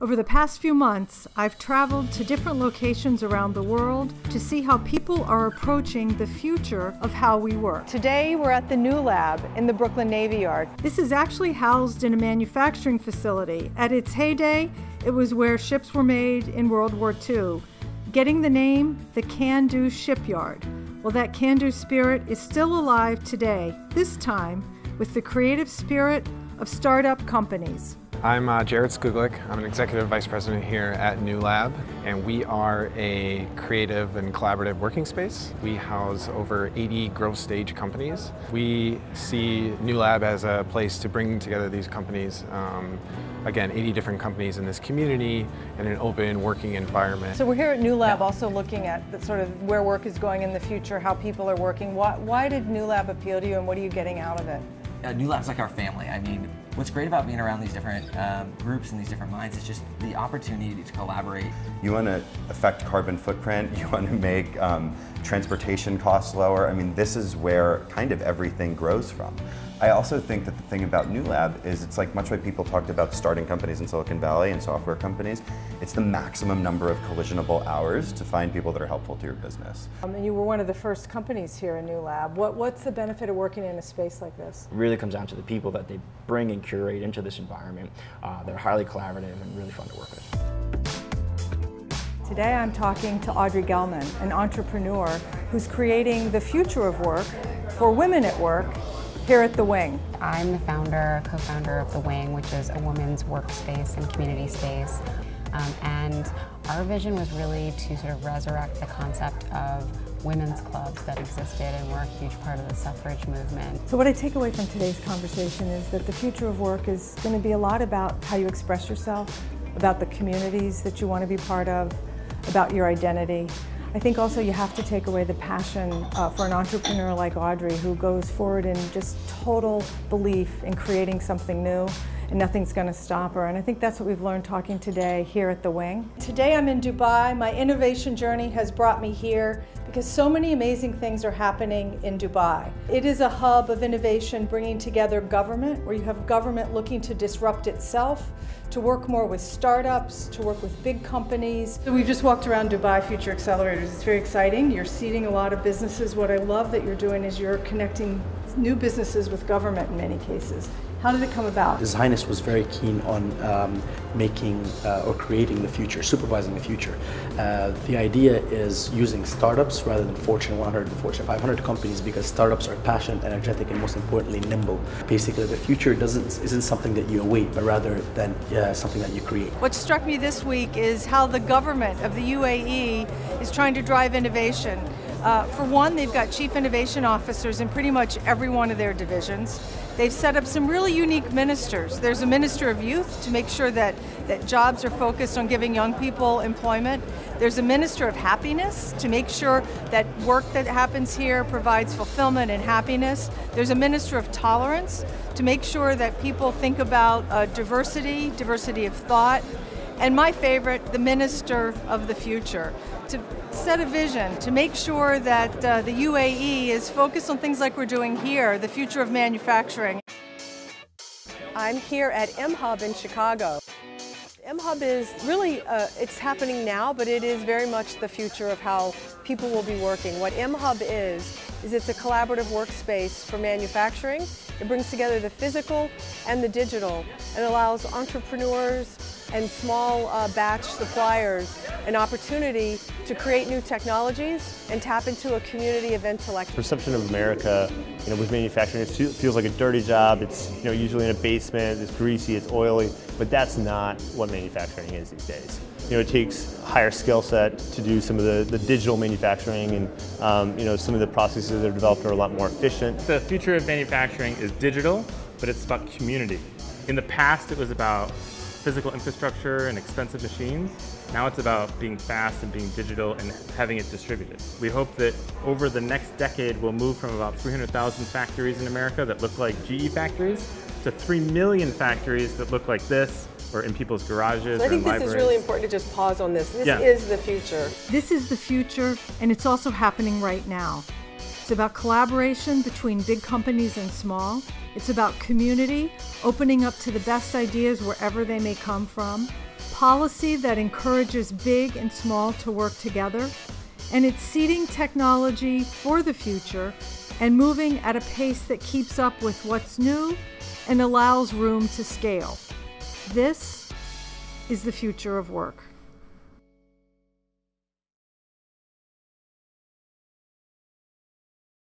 Over the past few months, I've traveled to different locations around the world to see how people are approaching the future of how we work. Today, we're at the New Lab in the Brooklyn Navy Yard. This is actually housed in a manufacturing facility. At its heyday, it was where ships were made in World War II, getting the name the Can Do Shipyard. Well, that can do spirit is still alive today, this time with the creative spirit of startup companies. I'm uh, Jared Skuglik. I'm an executive vice president here at New Lab, and we are a creative and collaborative working space. We house over 80 growth stage companies. We see New Lab as a place to bring together these companies. Um, again, 80 different companies in this community in an open working environment. So we're here at New Lab yeah. also looking at the, sort of where work is going in the future, how people are working. Why, why did New Lab appeal to you and what are you getting out of it? Uh, New Lab's like our family. I mean, what's great about being around these different um, groups and these different minds is just the opportunity to collaborate. You want to affect carbon footprint, you want to make um, transportation costs lower. I mean, this is where kind of everything grows from. I also think that the thing about New Lab is it's like much like people talked about starting companies in Silicon Valley and software companies, it's the maximum number of collisionable hours to find people that are helpful to your business. Um, and you were one of the first companies here in New Lab. What, what's the benefit of working in a space like this? It really comes down to the people that they bring and curate into this environment. Uh, they're highly collaborative and really fun to work with. Today I'm talking to Audrey Gelman, an entrepreneur who's creating the future of work for women at work here at The Wing. I'm the founder, co-founder of The Wing, which is a women's workspace and community space. Um, and our vision was really to sort of resurrect the concept of women's clubs that existed and were a huge part of the suffrage movement. So what I take away from today's conversation is that the future of work is going to be a lot about how you express yourself, about the communities that you want to be part of, about your identity. I think also you have to take away the passion uh, for an entrepreneur like Audrey who goes forward in just total belief in creating something new and nothing's going to stop her. And I think that's what we've learned talking today here at the Wing. Today I'm in Dubai. My innovation journey has brought me here because so many amazing things are happening in Dubai. It is a hub of innovation bringing together government, where you have government looking to disrupt itself, to work more with startups, to work with big companies. So we've just walked around Dubai Future Accelerators. It's very exciting. You're seeding a lot of businesses. What I love that you're doing is you're connecting new businesses with government in many cases. How did it come about? His Highness was very keen on um, making uh, or creating the future, supervising the future. Uh, the idea is using startups rather than Fortune 100 and Fortune 500 companies because startups are passionate, energetic, and most importantly, nimble. Basically, the future doesn't isn't something that you await, but rather than uh, something that you create. What struck me this week is how the government of the UAE is trying to drive innovation. Uh, for one, they've got chief innovation officers in pretty much every one of their divisions. They've set up some really unique ministers. There's a minister of youth to make sure that, that jobs are focused on giving young people employment. There's a minister of happiness to make sure that work that happens here provides fulfillment and happiness. There's a minister of tolerance to make sure that people think about uh, diversity, diversity of thought, and my favorite, the minister of the future, to set a vision, to make sure that uh, the UAE is focused on things like we're doing here, the future of manufacturing. I'm here at mHub in Chicago. mHub is really, uh, it's happening now, but it is very much the future of how people will be working. What mHub is, is it's a collaborative workspace for manufacturing. It brings together the physical and the digital and allows entrepreneurs and small uh, batch suppliers an opportunity to create new technologies and tap into a community of intellect. Perception of America, you know, with manufacturing, it feels like a dirty job. It's you know usually in a basement. It's greasy. It's oily. But that's not what manufacturing is these days. You know, it takes a higher skill set to do some of the, the digital manufacturing and um, you know some of the processes that are developed are a lot more efficient. The future of manufacturing is digital, but it's about community. In the past, it was about physical infrastructure and expensive machines. Now it's about being fast and being digital and having it distributed. We hope that over the next decade we'll move from about 300,000 factories in America that look like GE factories to 3 million factories that look like this or in people's garages so I think this libraries. is really important to just pause on this. This yeah. is the future. This is the future and it's also happening right now. It's about collaboration between big companies and small. It's about community, opening up to the best ideas wherever they may come from, policy that encourages big and small to work together, and it's seeding technology for the future and moving at a pace that keeps up with what's new and allows room to scale. This is the future of work.